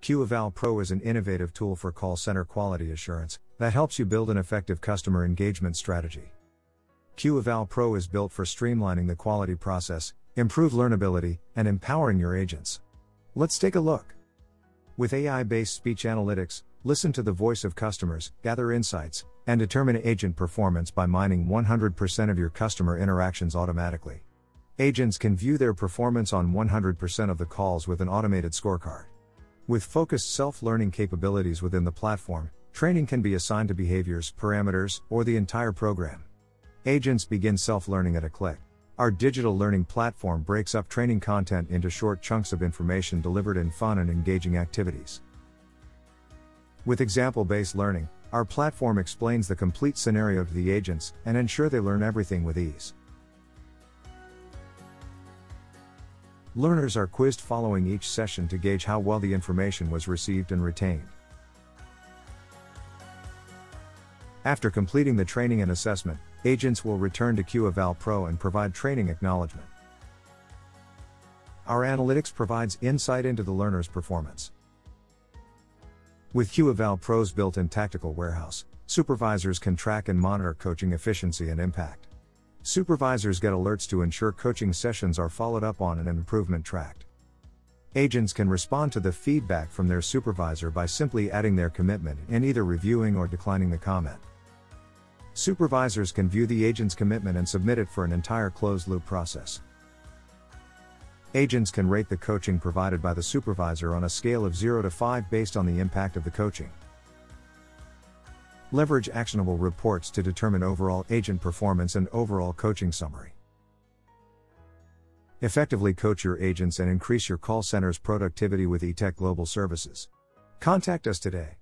QEval Pro is an innovative tool for call center quality assurance that helps you build an effective customer engagement strategy. QEval Pro is built for streamlining the quality process, improve learnability, and empowering your agents. Let's take a look. With AI based speech analytics, listen to the voice of customers, gather insights, and determine agent performance by mining 100% of your customer interactions automatically. Agents can view their performance on 100% of the calls with an automated scorecard. With focused self learning capabilities within the platform, training can be assigned to behaviors, parameters, or the entire program. Agents begin self learning at a click. Our digital learning platform breaks up training content into short chunks of information delivered in fun and engaging activities. With example based learning, our platform explains the complete scenario to the agents and ensure they learn everything with ease. Learners are quizzed following each session to gauge how well the information was received and retained. After completing the training and assessment, agents will return to QEval Pro and provide training acknowledgement. Our analytics provides insight into the learner's performance. With QEval Pro's built-in tactical warehouse, supervisors can track and monitor coaching efficiency and impact. Supervisors get alerts to ensure coaching sessions are followed up on and an improvement tracked. Agents can respond to the feedback from their supervisor by simply adding their commitment and either reviewing or declining the comment. Supervisors can view the agent's commitment and submit it for an entire closed loop process. Agents can rate the coaching provided by the supervisor on a scale of 0 to 5 based on the impact of the coaching. Leverage actionable reports to determine overall agent performance and overall coaching summary. Effectively coach your agents and increase your call center's productivity with Etech Global Services. Contact us today.